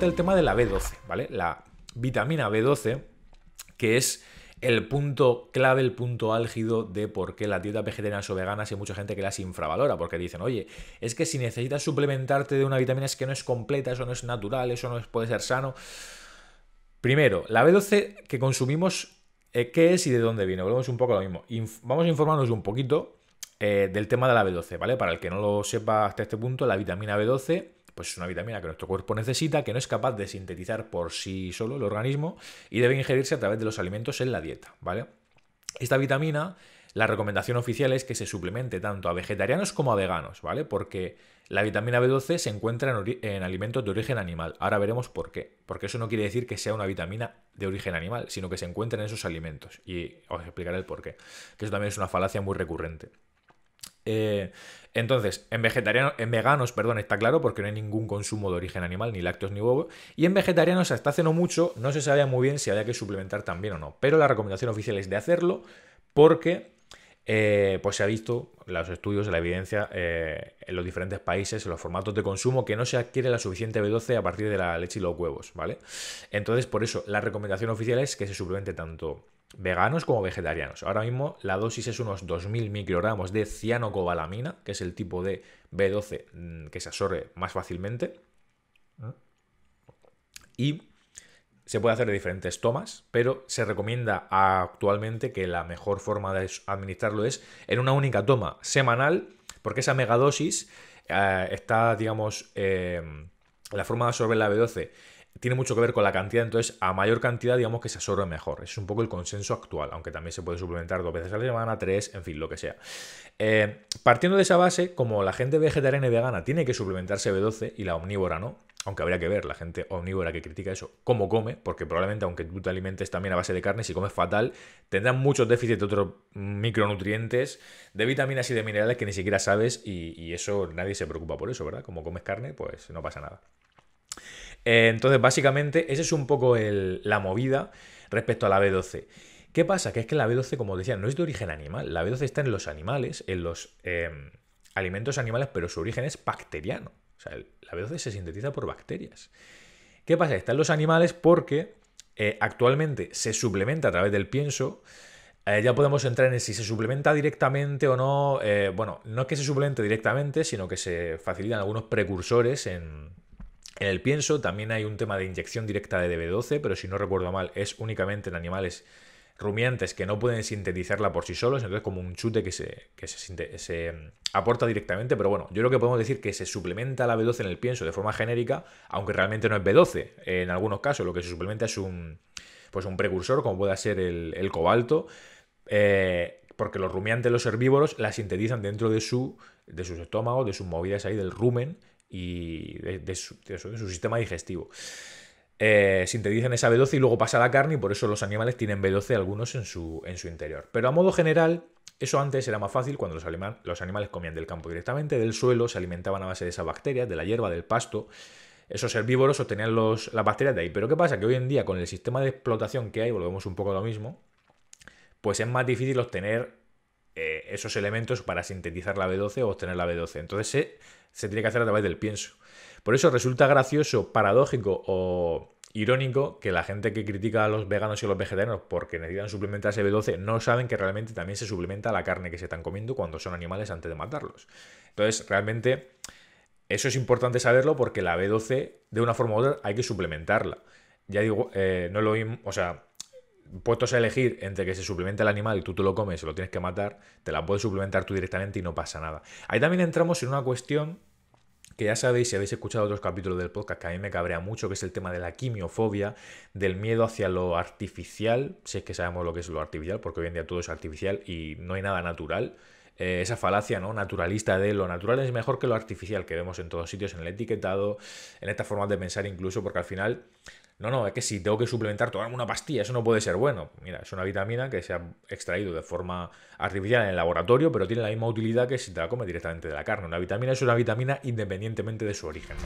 el tema de la B12, ¿vale? La vitamina B12, que es el punto clave, el punto álgido de por qué las dietas vegetarianas o veganas hay mucha gente que las infravalora, porque dicen, oye, es que si necesitas suplementarte de una vitamina es que no es completa, eso no es natural, eso no puede ser sano. Primero, la B12 que consumimos, eh, ¿qué es y de dónde viene? Volvemos un poco a lo mismo. vamos a informarnos un poquito eh, del tema de la B12, ¿vale? Para el que no lo sepa hasta este punto, la vitamina B12 pues es una vitamina que nuestro cuerpo necesita, que no es capaz de sintetizar por sí solo el organismo y debe ingerirse a través de los alimentos en la dieta, ¿vale? Esta vitamina, la recomendación oficial es que se suplemente tanto a vegetarianos como a veganos, ¿vale? Porque la vitamina B12 se encuentra en, en, alimentos de origen animal. Ahora veremos por qué. Porque eso no quiere decir que sea una vitamina de origen animal, sino que se encuentra en esos alimentos. Y os explicaré el por qué. Que eso también es una falacia muy recurrente. Eh, entonces, en vegetarianos, en veganos, perdón, está claro, porque no hay ningún consumo de origen animal, ni lácteos ni huevo. Y en vegetarianos, hasta hace no mucho, no se sabía muy bien si había que suplementar también o no. Pero la recomendación oficial es de hacerlo, porque eh, pues se ha visto los estudios, la evidencia eh, en los diferentes países, en los formatos de consumo, que no se adquiere la suficiente B12 a partir de la leche y los huevos, ¿vale? Entonces, por eso, la recomendación oficial es que se suplemente tanto veganos como vegetarianos. Ahora mismo la dosis es unos 2.000 microgramos de cianocobalamina, que es el tipo de B12 mm, que se absorbe más fácilmente. Y se puede hacer de diferentes tomas, pero se recomienda actualmente que la mejor forma de administrarlo es en una única toma semanal, porque esa megadosis eh, está, digamos, eh, la forma de absorber la B12 tiene mucho que ver con la cantidad, entonces a mayor cantidad digamos que se absorbe mejor. Es un poco el consenso actual, aunque también se puede suplementar dos veces a la semana, tres, en fin, lo que sea. Eh, partiendo de esa base, como la gente vegetariana y vegana tiene que suplementarse B12 y la omnívora no, aunque habría que ver la gente omnívora que critica eso, cómo come, porque probablemente aunque tú te alimentes también a base de carne, si comes fatal, tendrán muchos déficits de otros micronutrientes, de vitaminas y de minerales que ni siquiera sabes y eso nadie se preocupa por eso, ¿verdad? Como comes carne, pues no pasa nada. Eh, entonces, básicamente, esa es un poco la movida respecto a la B12. ¿Qué pasa? Que es que la B12, como decía, no es de origen animal. La B12 está en los animales, en los em, alimentos animales, pero su origen es bacteriano. O sea, la B12 se sintetiza por bacterias. ¿Qué pasa? Está en los animales porque eh, actualmente se suplementa a través del pienso. Eh, ya podemos entrar en si se suplementa directamente o no. bueno, no es que se suplemente directamente, sino que se facilitan algunos precursores en, en el pienso también hay un tema de inyección directa de DB12, pero si no recuerdo mal, es únicamente en animales rumiantes que no pueden sintetizarla por sí solos, entonces como un chute que se, se, mm, aporta directamente, pero bueno, yo creo que podemos decir que se suplementa la B12 en el pienso de forma genérica, aunque realmente no es B12. En algunos casos lo que se suplementa es un, pues un precursor, como puede ser el, cobalto, eh, porque los rumiantes, los herbívoros, la sintetizan dentro de, su, de sus estómagos, de sus movidas ahí del rumen, y de, su, sistema digestivo. Eh, sintetizan esa B12 y luego pasa a la carne y por eso los animales tienen B12 algunos en su, en su interior. Pero a modo general, eso antes era más fácil cuando los, los animales comían del campo directamente, del suelo, se alimentaban a base de esas bacterias, de la hierba, del pasto. Esos herbívoros obtenían los, las bacterias de ahí. Pero ¿qué pasa? Que hoy en día con el sistema de explotación que hay, volvemos un poco a lo mismo, pues es más difícil obtener eh, esos elementos para sintetizar la B12 o obtener la B12. Entonces se, se tiene que hacer a través del pienso. Por eso resulta gracioso, paradójico o irónico que la gente que critica a los veganos y a los vegetarianos porque necesitan suplementarse B12 no saben que realmente también se suplementa la carne que se están comiendo cuando son animales antes de matarlos. Entonces, realmente, eso es importante saberlo porque la B12, de una forma u otra, hay que suplementarla. Ya digo, eh, no lo o sea, puestos a elegir entre que se suplementa el animal y tú te lo comes y lo tienes que matar, te la puedes suplementar tú directamente y no pasa nada. Ahí también entramos en una cuestión que ya sabéis si habéis escuchado otros capítulos del podcast que a mí me cabrea mucho, que es el tema de la quimiofobia, del miedo hacia lo artificial, si es que sabemos lo que es lo artificial, porque hoy en día todo es artificial y no hay nada natural. Eh, esa falacia ¿no? naturalista de lo natural es mejor que lo artificial que vemos en todos sitios, en el etiquetado, en estas formas de pensar incluso, porque al final no, no, es que si tengo que suplementar, tomarme una pastilla, eso no puede ser bueno. Mira, es una vitamina que se ha extraído de forma artificial en el laboratorio, pero tiene la misma utilidad que si te la comes directamente de la carne. Una vitamina es una vitamina independientemente de su origen.